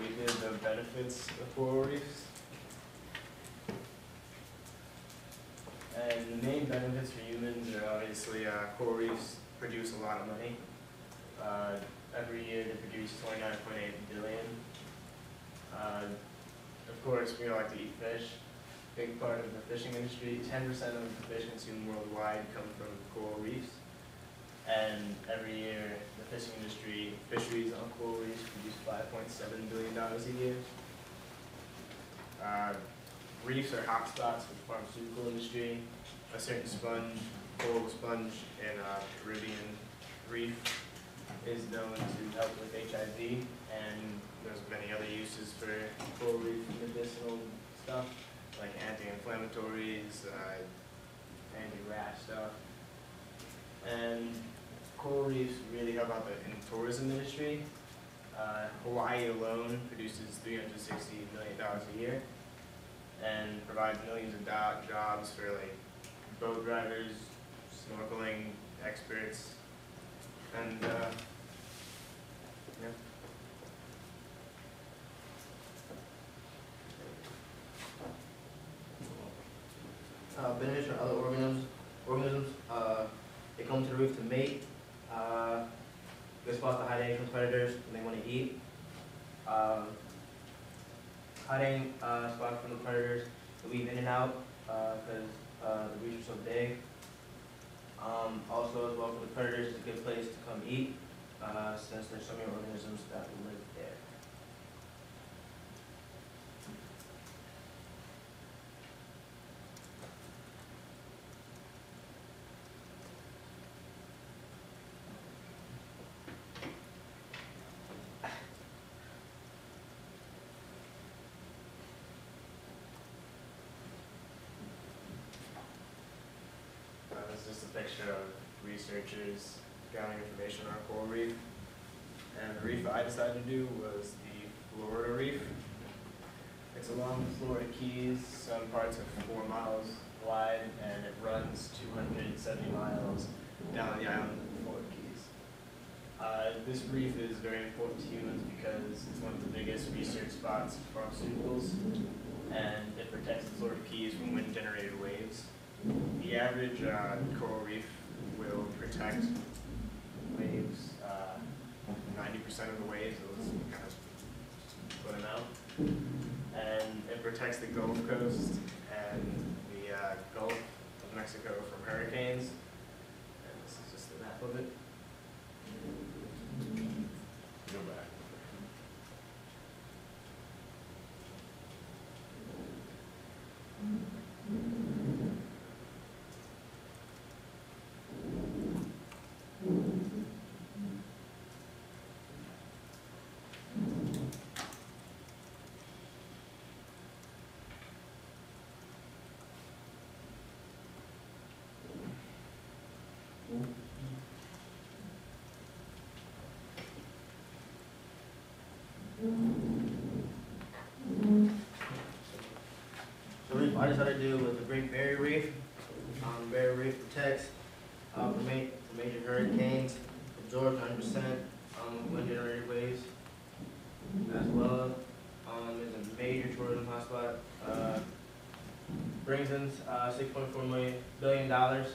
we did the benefits of coral reefs. And the main benefits for humans are obviously, uh, coral reefs produce a lot of money. Uh, every year they produce twenty-nine point eight billion. Uh, of course, we all like to eat fish. Big part of the fishing industry, ten percent of the fish consumed worldwide come from coral reefs. And every year, the fishing industry, fisheries on coral reefs produce five point seven billion dollars a year. Uh, reefs are hotspots for the pharmaceutical industry. A certain sponge, coral sponge in uh, Caribbean reef is known to help with HIV, and there's many other uses for coral reef medicinal stuff, like anti-inflammatories, uh, anti-rash stuff. And coral reefs really help out the in tourism industry. Uh, Hawaii alone produces three hundred sixty million dollars a year and provides millions of jobs for like boat drivers, snorkeling experts, and uh, yeah. Uh, benefits other organisms, organisms, uh, they come to the reef to mate, uh, spots to hide from predators when they wanna eat. Um, hiding, uh, spots from the predators, to weave in and out, uh, cause, uh, the reefs are so big. Um, also as well for the predators, it's a good place to come eat, uh, since there's so many organisms that live there. Uh, this is just a picture of researchers gathering information on a coral reef. And the reef I decided to do was the Florida Reef. It's along the Florida Keys, some parts are four miles wide, and it runs two hundred and seventy miles down the island of the Florida Keys. Uh, this reef is very important to humans because it's one of the biggest research spots for pharmaceuticals, and it protects the Florida Keys from wind-generated waves. The average uh, coral reef will protect waves, uh, ninety percent of the waves, so let's kind of put them out. And it protects the Gulf Coast and the uh, Gulf of Mexico from hurricanes. And this is just a map of it. Go back. I decided to do was the Great Barrier Reef. Um, Barrier Reef protects, uh, from ma- major hurricanes, absorbs hundred percent, um, wind generated waves as well. Um, is a major tourism hotspot, uh, brings in, uh, six point four million, billion dollars.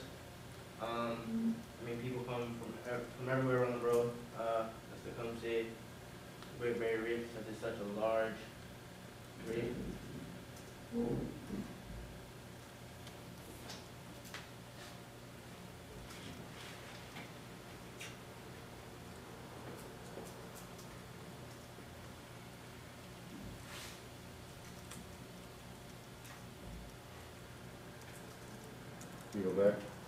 Um, I mean, people come from, from everywhere around the road, uh, just to come see Great Barrier Reef, since it's such a large reef. You go back.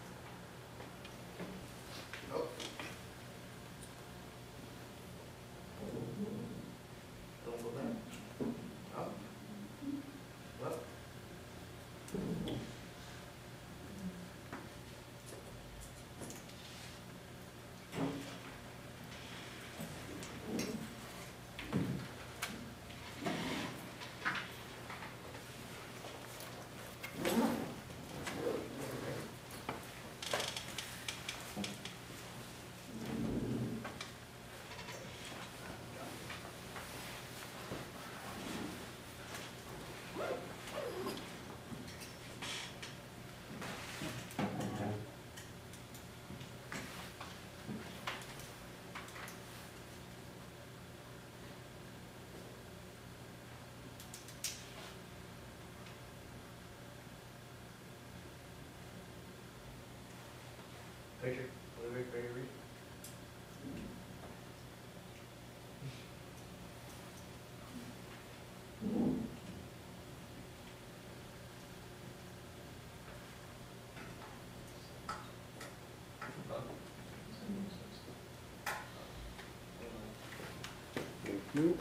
You.